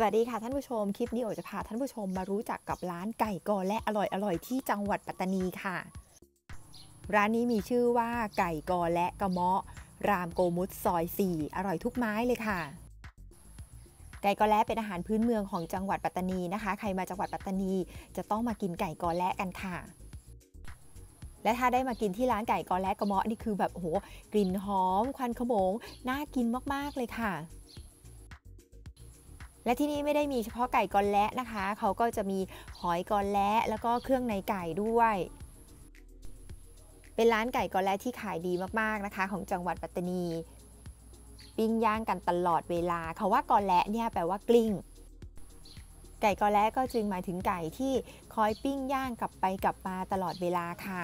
สวัสดีค่ะท่านผู้ชม คลิปนี้โอจะพาท่านผู้ชมมารู้จักกับร้านไก่กอและอร่อยอร่อยที่จังหวัดปัตตานีค่ะ ร้านนี้มีชื่อว่าไก่กอและกระเมาะ รามโกมุตซอย4อร่อยทุกไม้เลยค่ะ ไก่กอและเป็นอาหารพื้นเมืองของจังหวัดปัตตานีนะคะ ใครมาจังหวัดปัตตานีจะต้องมากินไก่กอและกันค่ะและถ้าได้มากินที่ร้านไก่กอและกระเมาะนี่คือแบบโอ้โหกลิ่นหอม ควันขโมงน่ากินมากๆเลยค่ะ และที่นี่ไม่ได้มีเฉพาะไก่กอนและนะคะ เขาก็จะมีหอยกอนและแล้วก็เครื่องในไก่ด้วย เป็นร้านไก่กอนและที่ขายดีมากๆนะคะ ของจังหวัดปัตตานี ปิ้งย่างกันตลอดเวลาเขาว่ากอนและเนี่ยแปลว่ากลิ้งไก่กอและก็จึงหมายถึงไก่ที่คอยปิ้งย่างกลับไปกลับมาตลอดเวลาค่ะ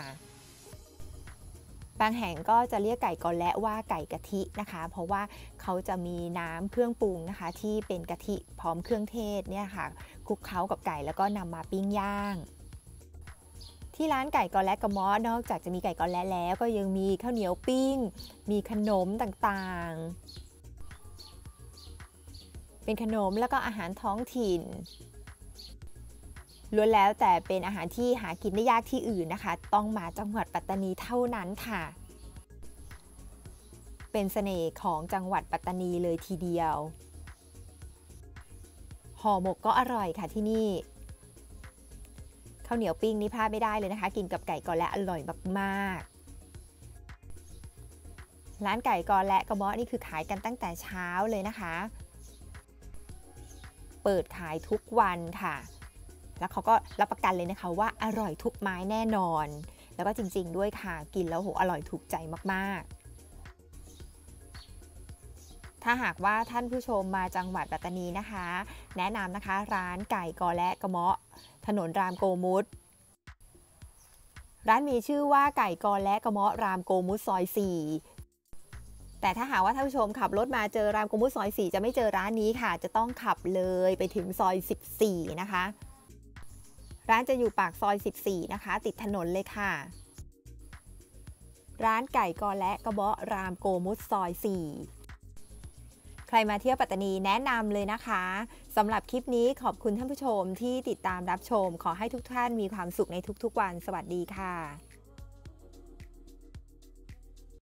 บางแห่งก็จะเรียกไก่กอและว่าไก่กะทินะคะ เพราะว่าเขาจะมีน้ำเครื่องปรุงนะคะ ที่เป็นกะทิพร้อมเครื่องเทศเนี่ยค่ะคลุกเคล้ากับไก่แล้วก็นำมาปิ้งย่างที่ร้านไก่กอและกระมอนอกจากจะมีไก่กอและแล้วก็ยังมีข้าวเหนียวปิ้ง มีขนมต่างๆ เป็นขนมแล้วก็อาหารท้องถิ่น ล้วนแล้วแต่เป็นอาหารที่หากินได้ยากที่อื่นนะคะ ต้องมาจังหวัดปัตตานีเท่านั้นค่ะ เป็นเสน่ห์ของจังหวัดปัตตานีเลยทีเดียว ห่อหมกก็อร่อยค่ะที่นี่ข้าวเหนียวปิ้งนี่พลาดไม่ได้เลยนะคะ กินกับไก่กอและอร่อยมากๆ ร้านไก่กอและกระเมาะนี่คือขายกันตั้งแต่เช้าเลยนะคะ เปิดขายทุกวันค่ะ แล้วเขาก็รับประกันเลยนะคะว่าอร่อยทุกไม้แน่นอน แล้วก็จริงๆด้วยค่ะกินแล้วโหอร่อยถูกใจมากๆถ้าหากว่าท่านผู้ชมมาจังหวัดปัตตานีนะคะ แนะนำนะคะร้านไก่กอและกระเมาะ ถนนรามโกมุตร้านมีชื่อว่าไก่กอและกระเมาะรามโกมุตซอย 4 แต่ถ้าหากว่าท่านผู้ชมขับรถมาเจอรามโกมุตซอย 4 จะไม่เจอร้านนี้ค่ะ จะต้องขับเลยไปถึงซอย 14 นะคะ ร้านจะอยู่ปากซอย 14 นะคะ ติดถนนเลยค่ะ ร้านไก่กอและกระเบาะรามโกมุตซอย 4 ใครมาเที่ยวปัตตานีแนะนำเลยนะคะสำหรับคลิปนี้ขอบคุณท่านผู้ชมที่ติดตามรับชม ขอให้ทุกท่านมีความสุขในทุกๆวัน สวัสดีค่ะ